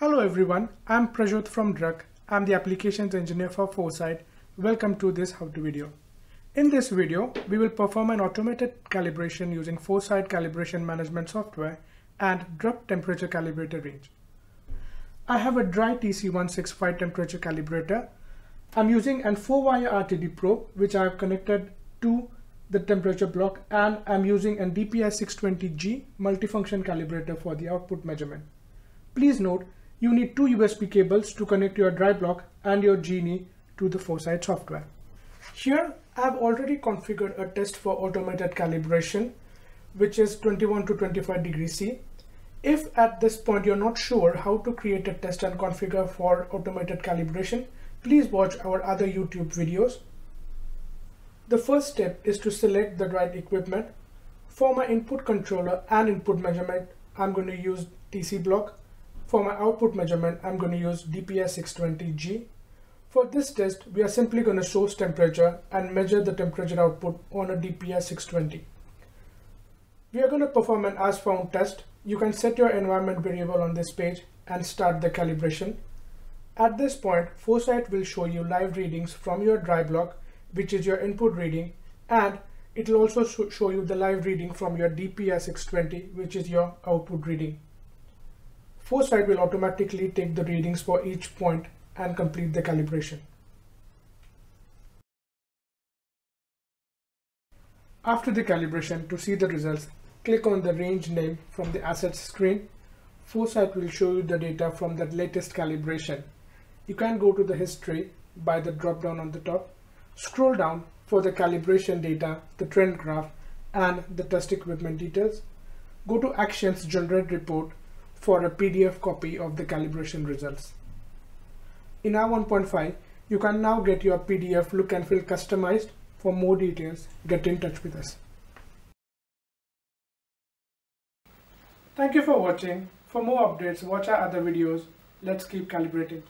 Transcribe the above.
Hello everyone, I'm Prajot from Druck. I'm the applications engineer for 4Sight. Welcome to this how-to video. In this video, we will perform an automated calibration using 4Sight calibration management software and Druck temperature calibrator range. I have a dry TC165 temperature calibrator. I'm using an 4-wire RTD probe which I have connected to the temperature block and I'm using an DPI620G multifunction calibrator for the output measurement. Please note you need two USB cables to connect your dry block and your Genii to the 4Sight software. Here I've already configured a test for automated calibration which is 21 to 25 degrees C. If at this point you're not sure how to create a test and configure for automated calibration, please watch our other YouTube videos. The first step is to select the right equipment. For my input controller and input measurement, I'm going to use TC block for my output measurement, I'm going to use DPI620G. For this test, we are simply going to source temperature and measure the temperature output on a DPI620. We are going to perform an as found test. You can set your environment variable on this page and start the calibration. At this point, 4Sight will show you live readings from your dry block, which is your input reading, and it will also show you the live reading from your DPI620, which is your output reading. 4Sight will automatically take the readings for each point and complete the calibration. After the calibration, to see the results, click on the range name from the assets screen. 4Sight will show you the data from the latest calibration. You can go to the history by the drop down on the top. Scroll down for the calibration data, the trend graph, and the test equipment details. Go to Actions Generate Report for a PDF copy of the calibration results. In R1.5, you can now get your PDF look and feel customized. For more details, get in touch with us. Thank you for watching. For more updates, watch our other videos. Let's keep calibrating.